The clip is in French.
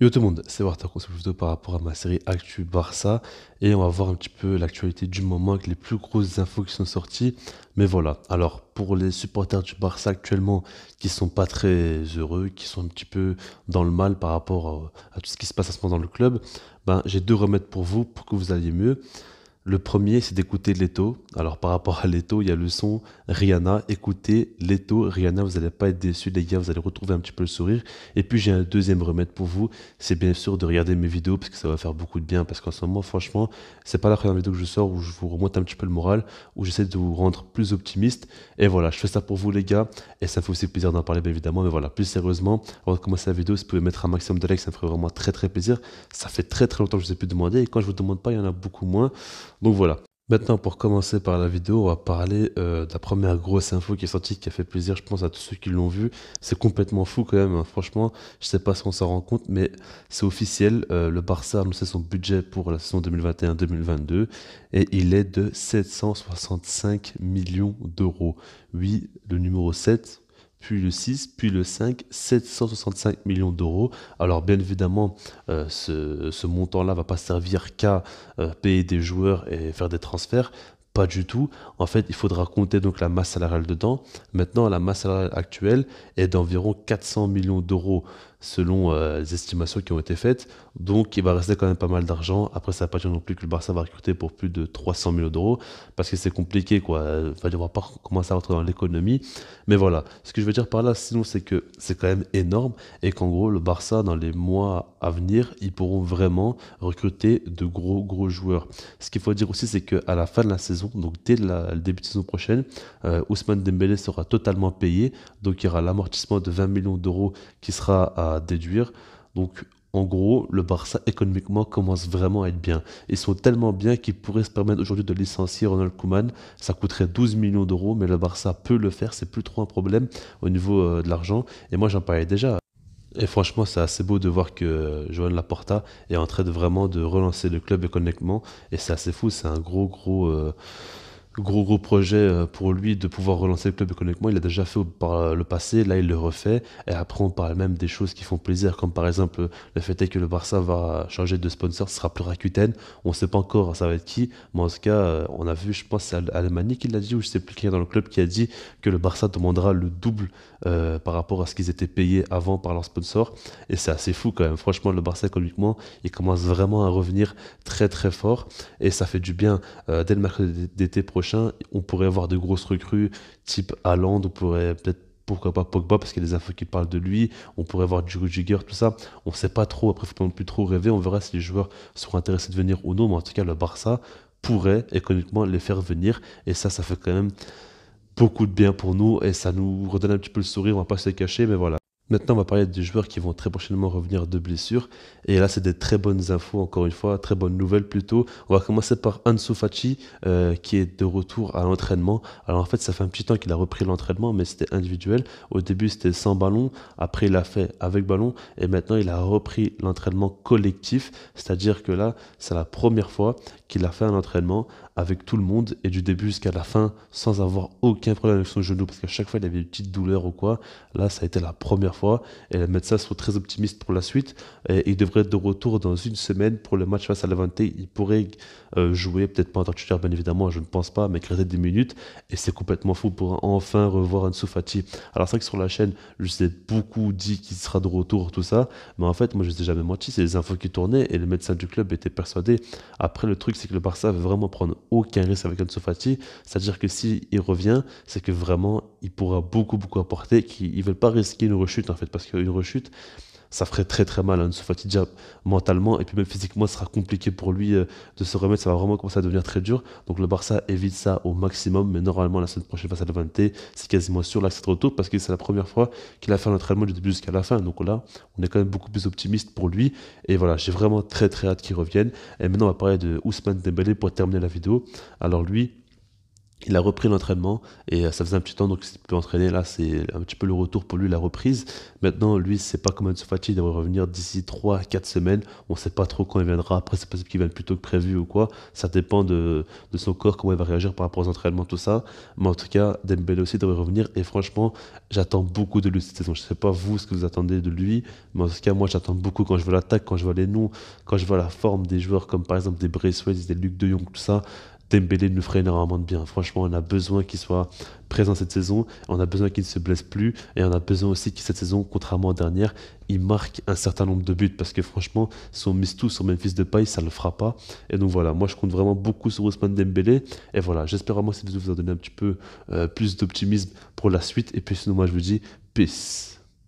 Yo tout le monde, c'est Warta cette vidéo par rapport à ma série Actu Barça et on va voir un petit peu l'actualité du moment avec les plus grosses infos qui sont sorties. Mais voilà, alors pour les supporters du Barça actuellement qui sont pas très heureux, qui sont un petit peu dans le mal par rapport à, tout ce qui se passe à ce moment dans le club, ben, j'ai deux remèdes pour vous pour que vous alliez mieux. Le premier, c'est d'écouter Leto. Alors, par rapport à Leto, il y a le son Rihanna. Écoutez Leto, Rihanna, vous n'allez pas être déçus, les gars. Vous allez retrouver un petit peu le sourire. Et puis, j'ai un deuxième remède pour vous. C'est bien sûr de regarder mes vidéos parce que ça va faire beaucoup de bien. Parce qu'en ce moment, franchement, c'est pas la première vidéo que je sors où je vous remonte un petit peu le moral, où j'essaie de vous rendre plus optimiste. Et voilà, je fais ça pour vous, les gars. Et ça me fait aussi plaisir d'en parler, bien évidemment. Mais voilà, plus sérieusement, avant de commencer la vidéo, si vous pouvez mettre un maximum de likes, ça me ferait vraiment très, très plaisir. Ça fait très, très longtemps que je vous ai pu demander. Et quand je vous demande pas, il y en a beaucoup moins. Donc voilà. Maintenant, pour commencer par la vidéo, on va parler euh, de la première grosse info qui est sortie, qui a fait plaisir, je pense, à tous ceux qui l'ont vu. C'est complètement fou quand même, hein. franchement. Je sais pas si on s'en rend compte, mais c'est officiel. Euh, le Barça a annoncé son budget pour la saison 2021-2022 et il est de 765 millions d'euros. Oui, le numéro 7, puis le 6, puis le 5, 765 millions d'euros. Alors bien évidemment, euh, ce, montant-là va pas servir qu'à euh, payer des joueurs et faire des transferts. Pas du tout. En fait, il faudra compter donc la masse salariale dedans. Maintenant, la masse salariale actuelle est d'environ 400 millions d'euros selon euh, les estimations qui ont été faites. Donc il va rester quand même pas mal d'argent. Après, ça ne va pas dire non plus que le Barça va recruter pour plus de 300 millions d'euros, parce que c'est compliqué, quoi. Enfin, on va pas commencer à rentrer dans l'économie. Mais voilà, ce que je veux dire par là, sinon, c'est que c'est quand même énorme, et qu'en gros, le Barça, dans les mois à venir, ils pourront vraiment recruter de gros, gros joueurs. Ce qu'il faut dire aussi, c'est qu'à la fin de la saison, donc dès le début de saison prochaine, euh, Ousmane Dembélé sera totalement payé. Donc il y aura l'amortissement de 20 millions d'euros qui sera à déduire. Donc en gros, le Barça économiquement commence vraiment à être bien. Ils sont tellement bien qu'ils pourraient se permettre aujourd'hui de licencier Ronald Koeman. Ça coûterait 12 millions d'euros, mais le Barça peut le faire. C'est plus trop un problème au niveau euh, de l'argent. Et moi, j'en parlais déjà. Et franchement, c'est assez beau de voir que Joan Laporta est en train de vraiment de relancer le club économiquement. Et c'est assez fou. C'est un gros, gros. Euh, gros gros projet euh, pour lui de pouvoir relancer le club économiquement. Il a déjà fait par le passé, là il le refait. Et après on parle même des choses qui font plaisir, comme par exemple le fait est que le Barça va changer de sponsor, ce sera plus Rakuten. On ne sait pas encore ça va être qui, mais en tout cas euh, on a vu, je pense c'est Alemani qui l'a dit, ou je sais plus qui est dans le club qui a dit que le Barça demandera le double euh, par rapport à ce qu'ils étaient payés avant par leur sponsor. Et c'est assez fou quand même. Franchement le Barça économiquement, il commence vraiment à revenir très très fort et ça fait du bien dès le mercredi d'été prochain on pourrait avoir de grosses recrues type Haaland, on pourrait peut-être pourquoi pas Pogba parce qu'il y a des infos qui parlent de lui, on pourrait avoir du Rudiger, tout ça. On sait pas trop, après faut pas plus trop rêver, on verra si les joueurs seront intéressés de venir ou non, mais en tout cas le Barça pourrait économiquement les faire venir et ça, ça fait quand même beaucoup de bien pour nous et ça nous redonne un petit peu le sourire, on va pas se cacher, mais voilà. Maintenant, on va parler des joueurs qui vont très prochainement revenir de blessures. Et là, c'est des très bonnes infos, encore une fois, très bonnes nouvelles plutôt. On va commencer par Ansu Fati, euh, qui est de retour à l'entraînement. Alors en fait, ça fait un petit temps qu'il a repris l'entraînement, mais c'était individuel. Au début, c'était sans ballon. Après, il a fait avec ballon. Et maintenant, il a repris l'entraînement collectif. C'est-à-dire que là, c'est la première fois qu'il a fait un entraînement avec tout le monde et du début jusqu'à la fin sans avoir aucun problème avec son genou parce qu'à chaque fois il avait une petite douleur ou quoi. Là, ça a été la première fois et les médecins sont très optimistes pour la suite et il devrait être de retour dans une semaine pour le match face à Levante. Il pourrait euh, jouer, peut-être pas en tant que bien évidemment, je ne pense pas, mais créer des minutes et c'est complètement fou pour enfin revoir Ansu Fati. Alors c'est vrai que sur la chaîne, je sais beaucoup dit qu'il sera de retour, tout ça, mais en fait, moi je ne sais jamais menti, c'est les infos qui tournaient et les médecins du club étaient persuadés. Après, le truc, c'est que le Barça veut vraiment prendre aucun risque avec Ansu Fati. C'est-à-dire que s'il revient, c'est que vraiment, il pourra beaucoup, beaucoup apporter. Qu'ils ne veulent pas risquer une rechute, en fait, parce qu'une rechute, ça ferait très très mal à Ansu Fati déjà mentalement et puis même physiquement ce sera compliqué pour lui euh, de se remettre ça va vraiment commencer à devenir très dur. Donc le Barça évite ça au maximum mais normalement la semaine prochaine face à Levante c'est quasiment sûr là c'est retour parce que c'est la première fois qu'il a fait un entraînement du début jusqu'à la fin. Donc là on est quand même beaucoup plus optimiste pour lui et voilà j'ai vraiment très très hâte qu'il revienne. Et maintenant on va parler de Ousmane Dembélé pour terminer la vidéo. Alors lui Il a repris l'entraînement et euh, ça faisait un petit temps donc il peut entraîner. Là, c'est un petit peu le retour pour lui, la reprise. Maintenant, lui, c'est pas comme Ansu Fati, il devrait revenir d'ici 3-4 semaines. On sait pas trop quand il viendra. Après, c'est possible qu'il vienne plus tôt que prévu ou quoi. Ça dépend de, de son corps, comment il va réagir par rapport aux entraînements, tout ça. Mais en tout cas, Dembélé aussi devrait revenir. Et franchement, j'attends beaucoup de lui cette saison. Je sais pas vous ce que vous attendez de lui, mais en tout cas, moi, j'attends beaucoup quand je vois l'attaque, quand je vois les noms, quand je vois la forme des joueurs comme par exemple des Braithwaite, des Luc de Jong, tout ça. Dembélé nous ferait énormément de bien. Franchement, on a besoin qu'il soit présent cette saison. On a besoin qu'il ne se blesse plus. Et on a besoin aussi qu'il, cette saison, contrairement à la dernière, il marque un certain nombre de buts. Parce que franchement, si on mise tout sur Memphis de paille, ça ne le fera pas. Et donc voilà, moi je compte vraiment beaucoup sur Ousmane Dembélé. Et voilà, j'espère vraiment que cette vidéo vous a donné un petit peu euh, plus d'optimisme pour la suite. Et puis sinon, moi je vous dis peace.